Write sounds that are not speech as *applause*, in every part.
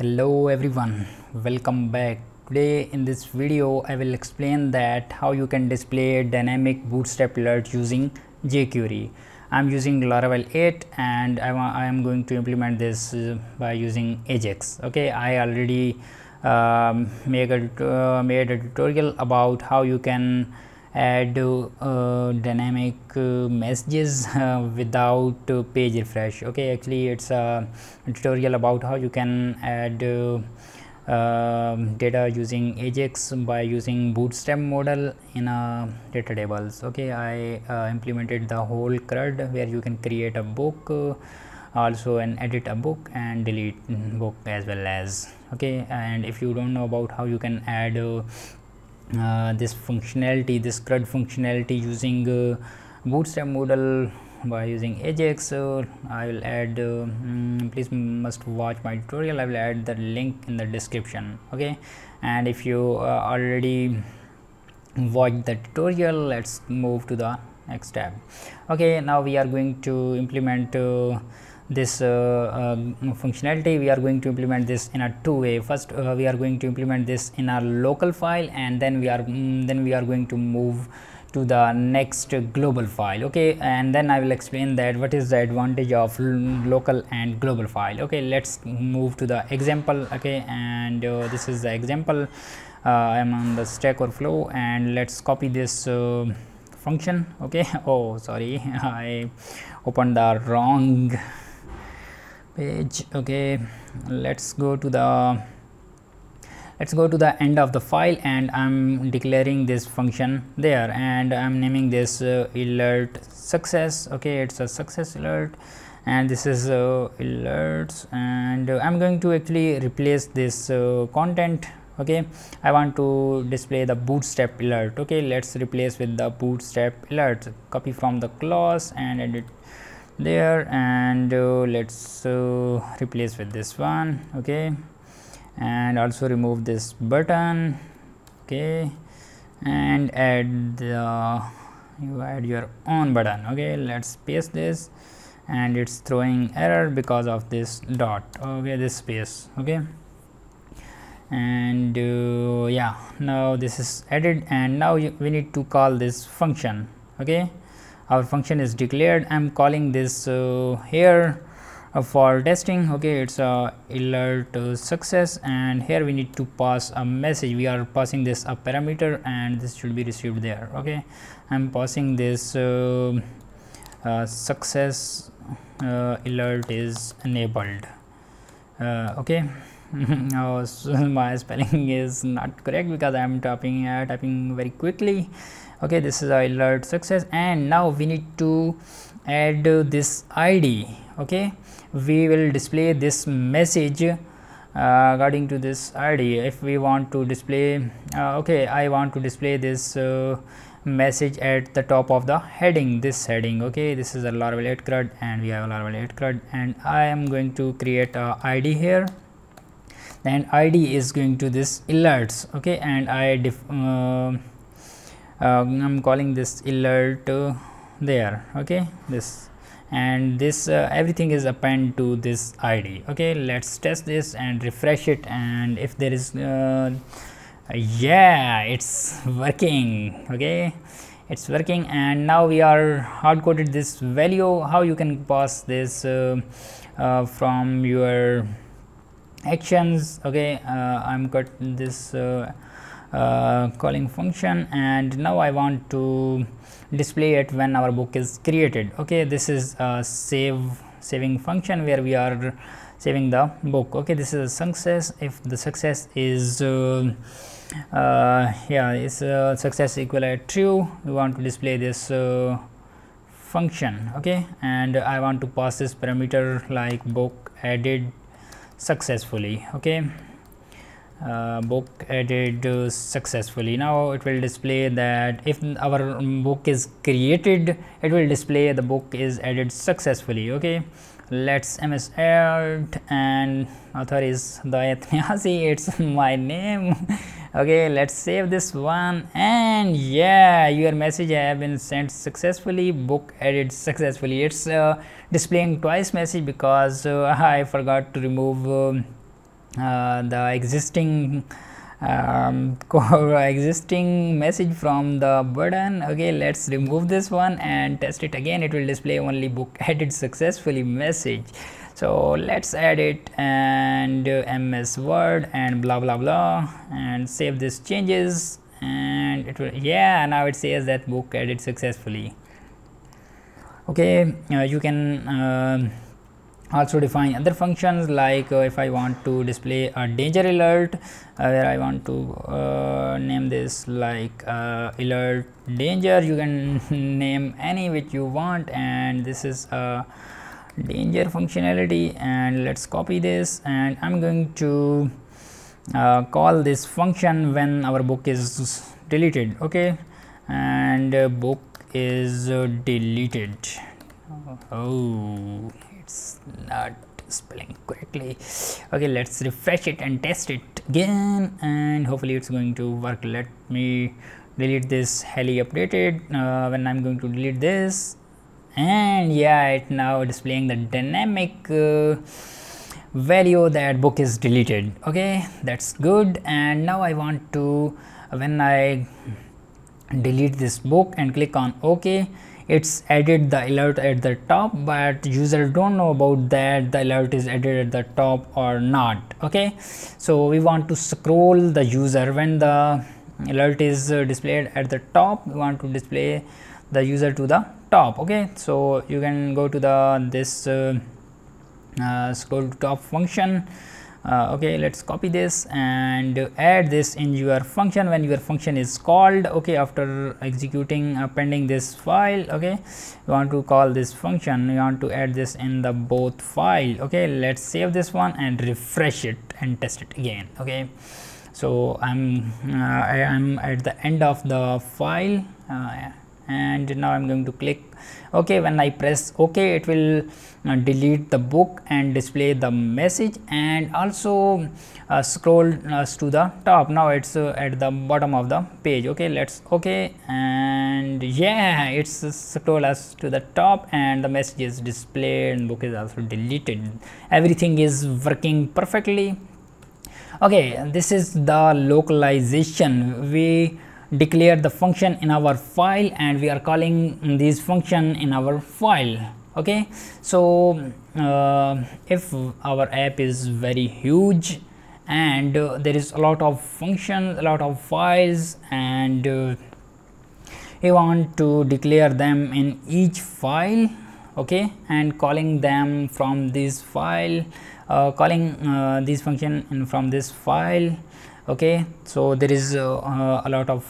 hello everyone. Welcome back. Today in this video i will explain that how you can display dynamic bootstrap alert using jquery. I'm using laravel 8 and i, I am going to implement this uh, by using ajax. Okay i already um, make a, uh, made a tutorial about how you can add uh, dynamic uh, messages *laughs* uh, without uh, page refresh. Okay actually it's a tutorial about how you can add um, data using ajax by using bootstrap modal in a data tables. Okay i uh, implemented the whole crud where you can create a book uh, also and edit a book and delete book as well as. Okay and if you don't know about how you can add uh, uh, this functionality this CRUD functionality using uh, bootstrap modal by using ajax uh, i will add uh, mm, please must watch my tutorial. I will add the link in the description okay? And if you uh, already watched the tutorial let's move to the next tab. Okay now we are going to implement uh, this uh, uh, functionality. We are going to implement this in a two way first uh, we are going to implement this in our local file and then we are mm, then we are going to move to the next global file. Okay and then i will explain that what is the advantage of local and global file. Okay let's move to the example. Okay and uh, this is the example uh, i am on the stack overflow and let's copy this uh, function okay? *laughs* Oh sorry *laughs* i opened the wrong page okay? Let's go to the let's go to the end of the file and i'm declaring this function there and i'm naming this uh, alert success okay? It's a success alert and this is uh, alerts and uh, i'm going to actually replace this uh, content okay i want to display the bootstrap alert. Okay let's replace with the bootstrap alert. Copy from the class and edit there and uh, let's uh, replace with this one. Okay and also remove this button. Okay and add the you add your own button. Okay let's paste this and it's throwing error because of this dot. Okay this space. Okay and uh, yeah now this is added and now you, we need to call this function okay? Our function is declared. I am calling this uh, here uh, for testing okay? It's a alert uh, success and here we need to pass a message. We are passing this a parameter and this should be received there okay? I'm passing this uh, uh, success alert is enabled okay *laughs* oh, my spelling is not correct because i am typing uh, typing very quickly. Okay this is our alert success and now we need to add this id okay we will display this message uh, according to this id if we want to display uh, okay i want to display this uh, message at the top of the heading this heading. Okay this is a laravel 8 crud and we have a laravel 8 crud and i am going to create a id here and id is going to this alerts okay? And i def, uh, uh, I'm calling this alert uh, there okay? This and this uh, everything is append to this id okay? Let's test this and refresh it and if there is uh, yeah it's working okay? It's working and now we are hard coded this value. How you can pass this uh, uh, from your actions okay i'm cut this uh, calling function and now I want to display it when our book is created. Okay this is a save saving function where we are saving the book. Okay this is a success. If the success is uh, uh, yeah is uh, success equal at true we want to display this uh, function. Okay and I want to pass this parameter like book added successfully okay? Uh, book added successfully. Now it will display that if our book is created it will display the book is added successfully okay? Let's ms add and author is Hadayat Niazi it's *laughs* my name okay let's save this one. And yeah your message have been sent successfully book added successfully. It's uh, displaying twice message because uh, *laughs* I forgot to remove um, uh, the existing um, *laughs* existing message from the button. Okay let's remove this one and test it again. It will display only book *laughs* added successfully message so let's add it and uh, ms word and blah blah blah and save this changes. And it will yeah now it says that book added successfully. Okay uh, you can uh, also define other functions like uh, if I want to display a danger alert uh, where I want to uh, name this like uh, alert danger you can *laughs* name any which you want. And this is a danger functionality and let's copy this. And I'm going to uh, call this function when our book is deleted okay? And uh, book is deleted. Oh it's not spelling correctly. Okay let's refresh it and test it again and hopefully it's going to work. Let me delete this heli updated. Uh, when i'm going to delete this and yeah it now displaying the dynamic uh, value that book is deleted. Okay that's good. And now i want to when i delete this book and click on ok it's added the alert at the top but user don't know about that the alert is added at the top or not. Okay so we want to scroll the user. When the alert is uh, displayed at the top we want to display the user to the top okay? So you can go to the this uh, uh, scroll to top function uh, okay? Let's copy this and add this in your function when your function is called okay? After executing appending this file okay? You want to call this function you want to add this in the both file okay? Let's save this one and refresh it and test it again okay? So i'm uh, i am at the end of the file uh, and now i'm going to click okay when i press ok it will uh, delete the book and display the message and also uh, scroll us to the top. Now it's uh, at the bottom of the page. Okay let's okay and yeah it's scroll us to the top and the message is displayed and book is also deleted. Everything is working perfectly. Okay this is the localization. We declare the function in our file and we are calling this function in our file. Okay? So uh, if our app is very huge and uh, there is a lot of functions a lot of files and uh, you want to declare them in each file okay? And calling them from this file uh, calling uh, this function from this file okay so there is uh, a lot of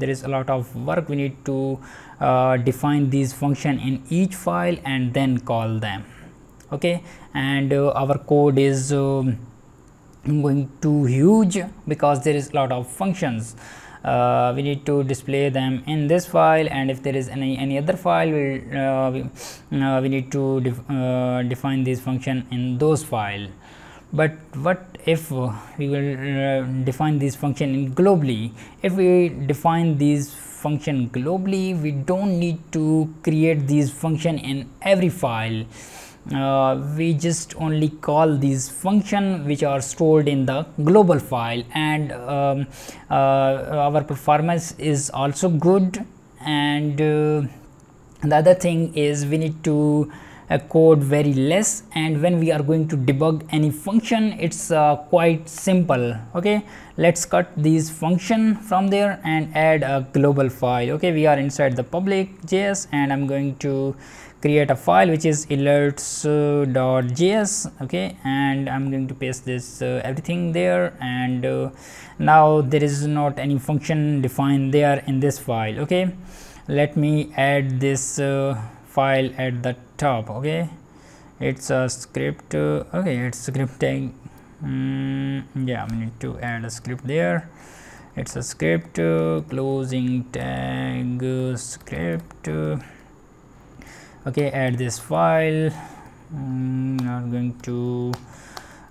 there is a lot of work we need to uh, define these function in each file and then call them. Okay and uh, our code is um, going too huge because there is a lot of functions. Uh, we need to display them in this file and if there is any any other file we'll, uh, we, uh, we need to def uh, define this function in those file but what if we will define this function globally? If we define these function globally we don't need to create these function in every file. Uh, we just only call these function which are stored in the global file. And um, uh, our performance is also good. And uh, the other thing is we need to a code very less and when we are going to debug any function it's uh, quite simple okay? Let's cut these function from there and add a global file okay? We are inside the public js and i'm going to create a file which is alerts.js okay? And i'm going to paste this uh, everything there and uh, now there is not any function defined there in this file okay? Let me add this uh, file at the top okay? It's a script okay it's scripting. Mm, yeah we need to add a script there. It's a script closing tag script. Okay add this file. Mm, i'm going to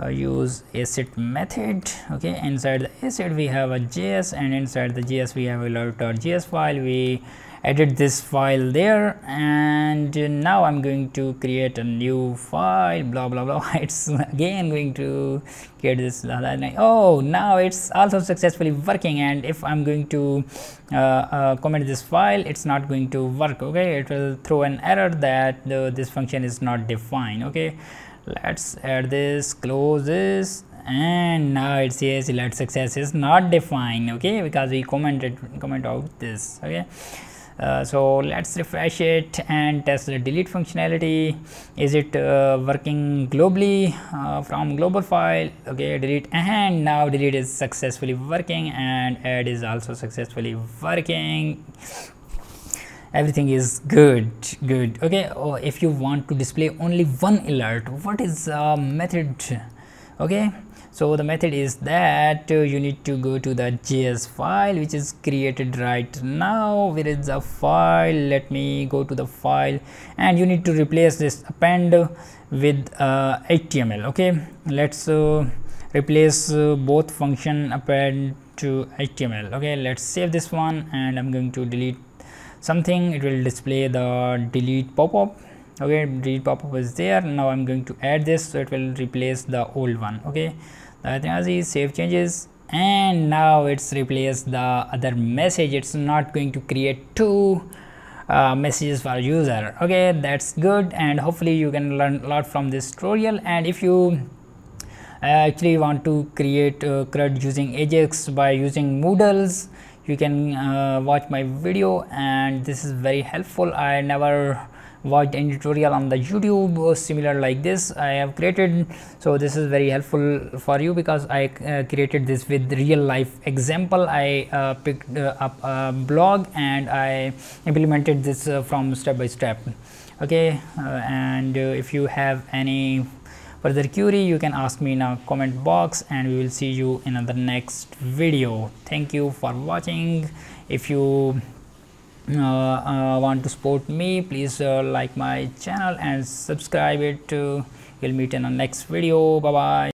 uh, use asset method okay? Inside the asset we have a js and inside the js we have a alert.js file. We edit this file there and now I'm going to create a new file blah blah blah. *laughs* It's again going to create this oh now it's also successfully working and if I'm going to uh, uh, comment this file it's not going to work okay? It will throw an error that the, this function is not defined okay? Let's add this close this and now it says let success is not defined okay? Because we commented comment out this okay uh, so let's refresh it and test the delete functionality. Is it uh, working globally uh, from global file? Okay delete. And now delete is successfully working and add is also successfully working. Everything is good good. Okay oh, if you want to display only one alert what is method? Okay so the method is that uh, you need to go to the js file which is created right now. Where is the file? Let me go to the file. And you need to replace this append with uh, html okay? Let's uh, replace uh, both function append to html okay? Let's save this one and i'm going to delete something. It will display the delete pop-up okay? Delete pop-up is there. Now i'm going to add this so it will replace the old one okay the save changes and now it's replaced the other message. It's not going to create two uh, messages for user. Okay that's good and hopefully you can learn a lot from this tutorial. And if you uh, actually want to create uh, CRUD using Ajax by using modals you can uh, watch my video and this is very helpful. I never watched any tutorial on the youtube similar like this i have created. So this is very helpful for you because i uh, created this with real life example. I uh, picked uh, up a blog and i implemented this uh, from step by step. Okay uh, and if you have any further query you can ask me in a comment box and we will see you in the next video. Thank you for watching. If you want to support me please uh, like my channel and subscribe it we'll meet in the next video. Bye bye